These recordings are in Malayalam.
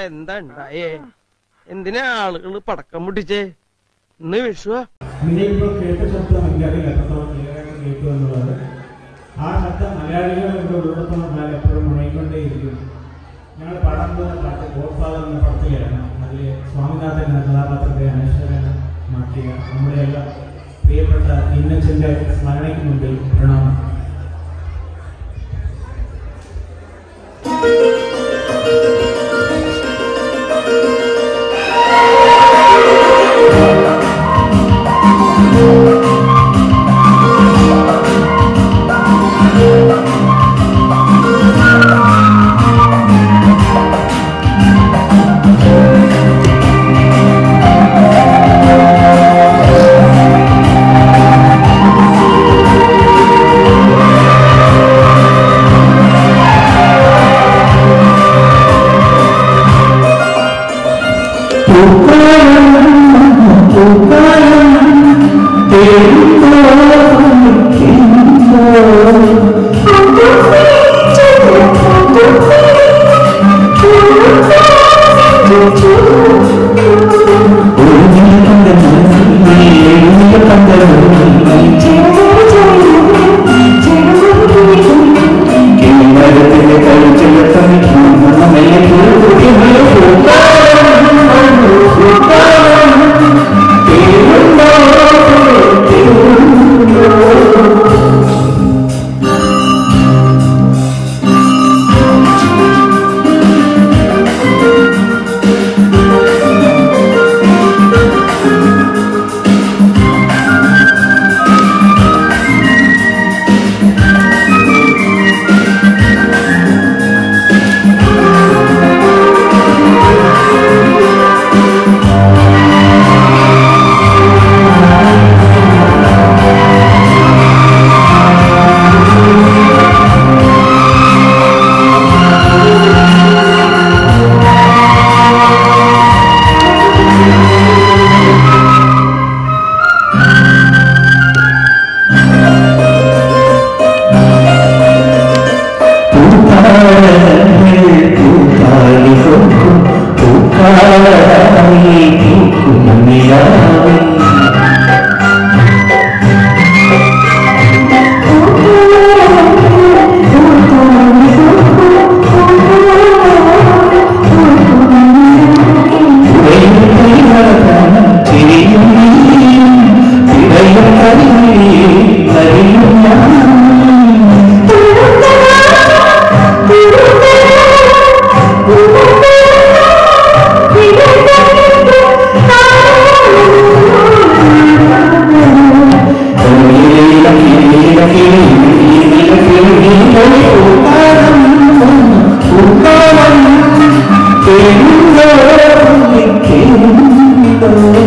ഇപ്പൊ എന്താ ഉണ്ടായേ? എന്തിനാ ആളുകൾ പടക്കം പൊട്ടിച്ചേ? ഇന്ന് വിഷു ആ ശബ്ദം മലയാളികൾ പടം സ്വാമിനാഥൻ കഥാപാത്രത്തെ നമ്മുടെ എല്ലാം പ്രിയപ്പെട്ട ഇന്നച്ചന്റെ സ്മരണയ്ക്ക് മുമ്പിൽ Amen. the kingdom.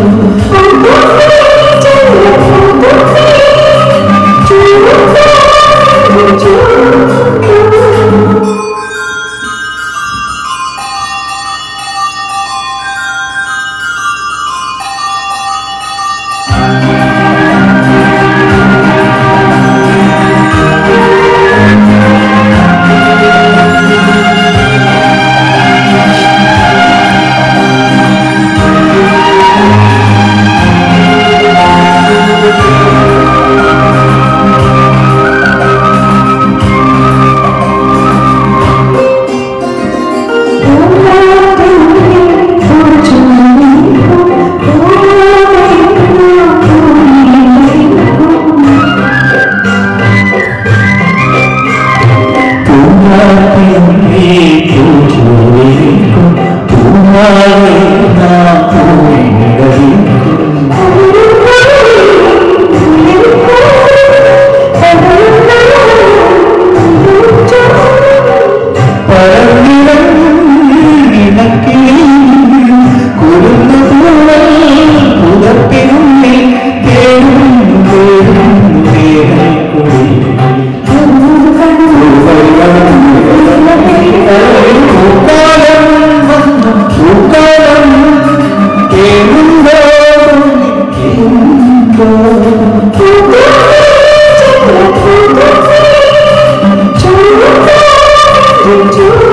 to